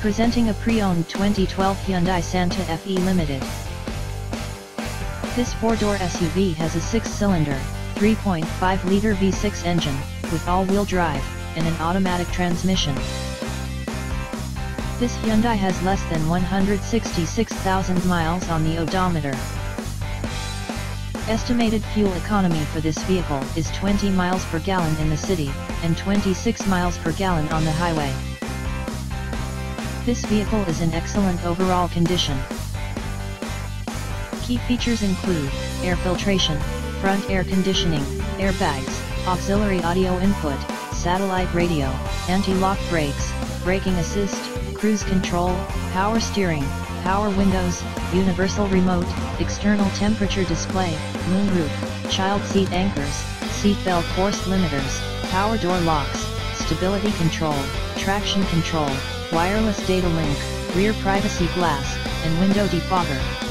Presenting a pre-owned 2012 Hyundai Santa Fe Limited. This four-door SUV has a six-cylinder, 3.5-liter V6 engine, with all-wheel drive, and an automatic transmission. This Hyundai has less than 166,000 miles on the odometer. Estimated fuel economy for this vehicle is 20 miles per gallon in the city, and 26 miles per gallon on the highway. This vehicle is in excellent overall condition. Key features include, air filtration, front air conditioning, airbags, auxiliary audio input, satellite radio, anti-lock brakes, braking assist, cruise control, power steering, power windows, universal remote, external temperature display, moonroof, child seat anchors, seat belt force limiters, power door locks, stability control, traction control, wireless data link, rear privacy glass, and window defogger.